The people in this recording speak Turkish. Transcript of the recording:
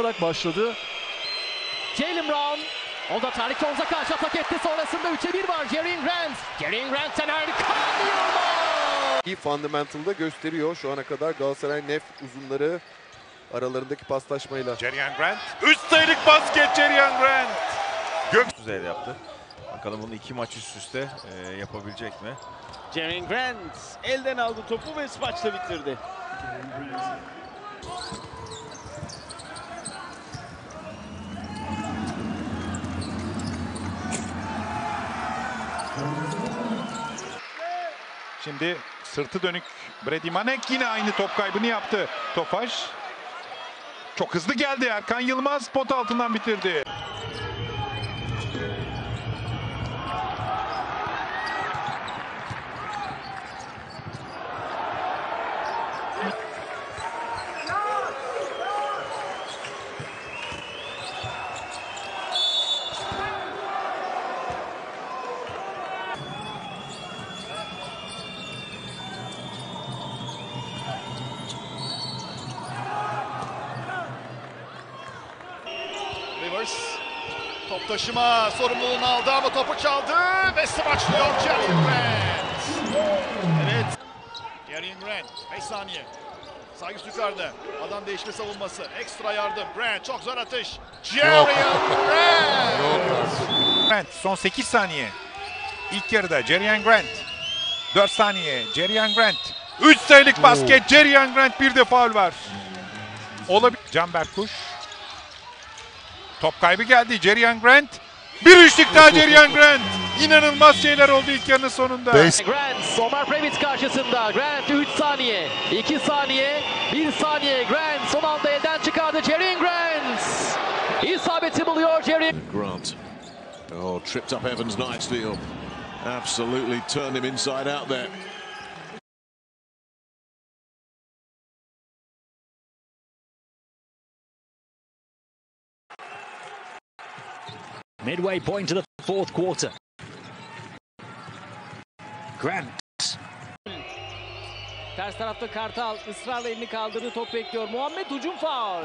olarak başladı. Jalen Brown. O da Tarık Jones'a karşı atak etti. Sonrasında 3'e 1 var. Jerry Grant. Jerry Grant'ten harika bir iyi fundamental'da gösteriyor şu ana kadar Galatasaray Nef uzunları aralarındaki paslaşmayla. Jerian Grant. 3 sayılık basket Jerian Grant. Gök düzeyde yaptı. Bakalım bunu iki maç üst üste e, yapabilecek mi? Jaren Grant elden aldı topu ve smaçla bitirdi. Şimdi sırtı dönük Brady Manek yine aynı top kaybını yaptı. Tofaş çok hızlı geldi. Erkan Yılmaz pot altından bitirdi. Rivers top taşıma sorumluluğunu aldı ama topu çaldı ve smaçlıyor Jerry Grant. Evet. Jerry Grant 5 saniye. Saygıs yukarıda. Adam değişme savunması. Ekstra yardım. Grant çok zor atış. Jerry Grant. Grant son 8 saniye. İlk yarıda Jerian Grant. 4 saniye Jerian Grant. 3 sayılık basket Jerian Grant bir de faul var. Olabilir. Can Berkuş. Top kaybı geldi Jerian Grant. Bir üçlük daha Jerian Grant. İnanılmaz şeyler oldu ilk yarının sonunda. Grant. Omar Previc karşısında. Grant 3 saniye. 2 saniye. 1 saniye. Grant son anda elden çıkardı. Jerry Grant. İsabeti buluyor Jerry. Grant. Oh, tripped up Evans Knightsfield. Absolutely turned him inside out there. Midway point to the fourth quarter. Grant. Ters tarafta Kartal ısrarla elini kaldırdı. Top bekliyor. Muhammed Ucum faul.